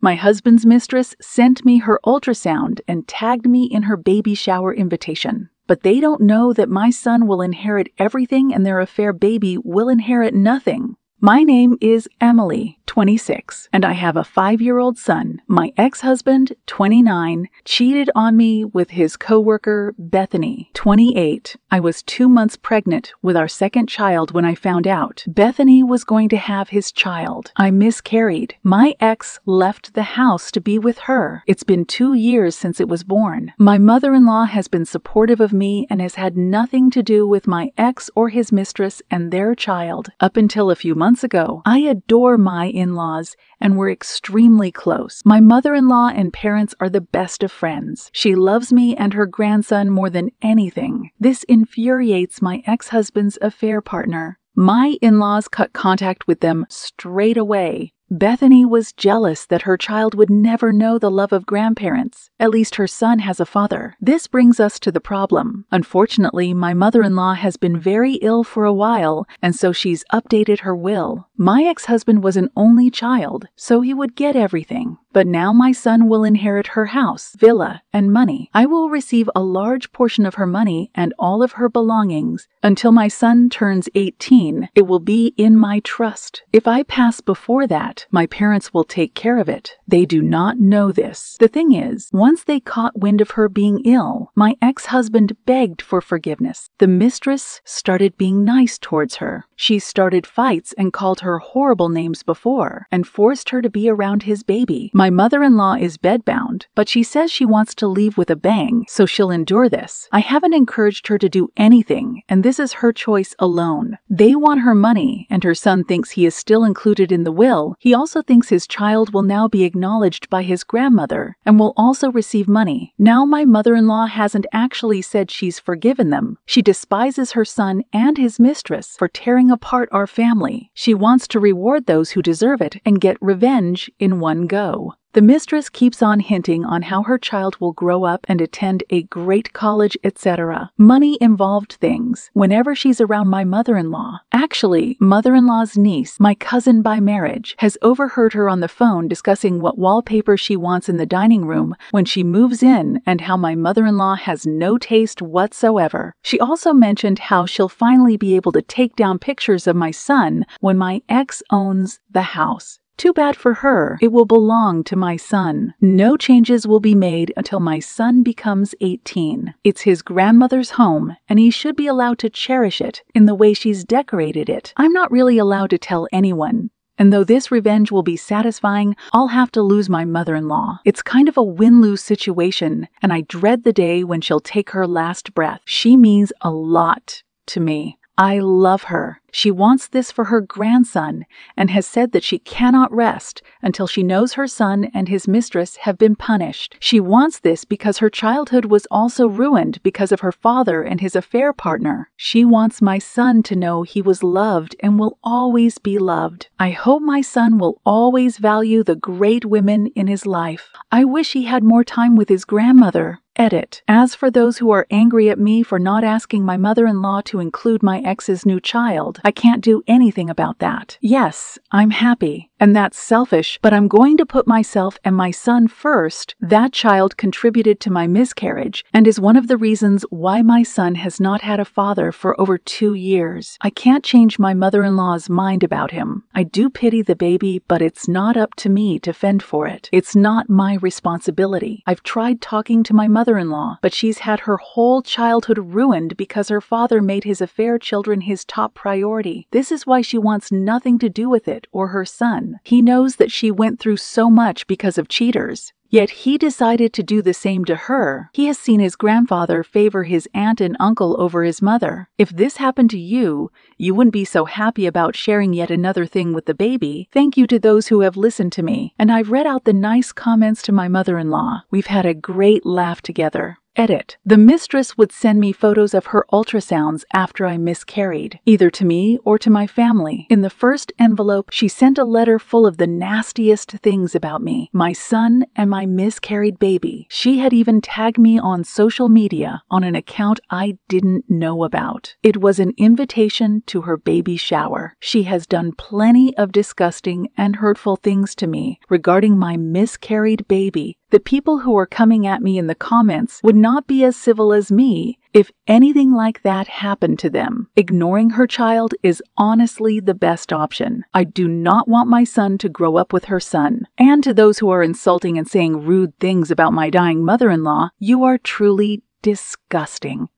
My husband's mistress sent me her ultrasound and tagged me in her baby shower invitation. But they don't know that my son will inherit everything and their affair baby will inherit nothing. My name is Emily, 26, and I have a five year old son. My ex husband, 29, cheated on me with his coworker, Bethany, 28. I was two months pregnant with our second child when I found out Bethany was going to have his child. I miscarried. My ex left the house to be with her. It's been two years since it was born. My mother in law has been supportive of me and has had nothing to do with my ex or his mistress and their child up until a few months ago. I adore my in laws and we're extremely close. My mother in law and parents are the best of friends. She loves me and her grandson more than anything. This infuriates my ex husband's affair partner. My in laws cut contact with them straight away. Bethany was jealous that her child would never know the love of grandparents. At least her son has a father. This brings us to the problem. Unfortunately, my mother in law has been very ill for a while, and so she's updated her will. My ex husband was an only child, so he would get everything. But now my son will inherit her house, villa, and money. I will receive a large portion of her money and all of her belongings. Until my son turns 18, it will be in my trust. If I pass before that, my parents will take care of it. They do not know this. The thing is, once they caught wind of her being ill, my ex husband begged for forgiveness. The mistress started being nice towards her. She started fights and called her horrible names before and forced her to be around his baby. My mother in law is bedbound, but she says she wants to leave with a bang, so she'll endure this. I haven't encouraged her to do anything, and this is her choice alone. They want her money, and her son thinks he is still included in the will. He also thinks his child will now be acknowledged by his grandmother and will also receive money. Now, my mother in law hasn't actually said she's forgiven them. She despises her son and his mistress for tearing apart our family. She wants to reward those who deserve it and get revenge in one go. The mistress keeps on hinting on how her child will grow up and attend a great college, etc. Money involved things whenever she's around my mother in law. Actually, mother in law's niece, my cousin by marriage, has overheard her on the phone discussing what wallpaper she wants in the dining room when she moves in and how my mother in law has no taste whatsoever. She also mentioned how she'll finally be able to take down pictures of my son when my ex owns the house. Too bad for her. It will belong to my son. No changes will be made until my son becomes 18. It's his grandmother's home, and he should be allowed to cherish it in the way she's decorated it. I'm not really allowed to tell anyone. And though this revenge will be satisfying, I'll have to lose my mother in law. It's kind of a win lose situation, and I dread the day when she'll take her last breath. She means a lot to me. I love her. She wants this for her grandson and has said that she cannot rest until she knows her son and his mistress have been punished. She wants this because her childhood was also ruined because of her father and his affair partner. She wants my son to know he was loved and will always be loved. I hope my son will always value the great women in his life. I wish he had more time with his grandmother. Edit. As for those who are angry at me for not asking my mother in law to include my ex's new child, I can't do anything about that. Yes, I'm happy, and that's selfish, but I'm going to put myself and my son first. That child contributed to my miscarriage and is one of the reasons why my son has not had a father for over two years. I can't change my mother in law's mind about him. I do pity the baby, but it's not up to me to fend for it. It's not my responsibility. I've tried talking to my mother in law, but she's had her whole childhood ruined because her father made his affair children his top priority. This is why she wants nothing to do with it or her son. He knows that she went through so much because of cheaters. Yet he decided to do the same to her. He has seen his grandfather favor his aunt and uncle over his mother. If this happened to you, you wouldn't be so happy about sharing yet another thing with the baby. Thank you to those who have listened to me, and I've read out the nice comments to my mother in law. We've had a great laugh together. Edit. The mistress would send me photos of her ultrasounds after I miscarried, either to me or to my family. In the first envelope, she sent a letter full of the nastiest things about me, my son, and my miscarried baby. She had even tagged me on social media on an account I didn't know about. It was an invitation to her baby shower. She has done plenty of disgusting and hurtful things to me regarding my miscarried baby the people who are coming at me in the comments would not be as civil as me if anything like that happened to them. Ignoring her child is honestly the best option. I do not want my son to grow up with her son. And to those who are insulting and saying rude things about my dying mother in law, you are truly disgusting.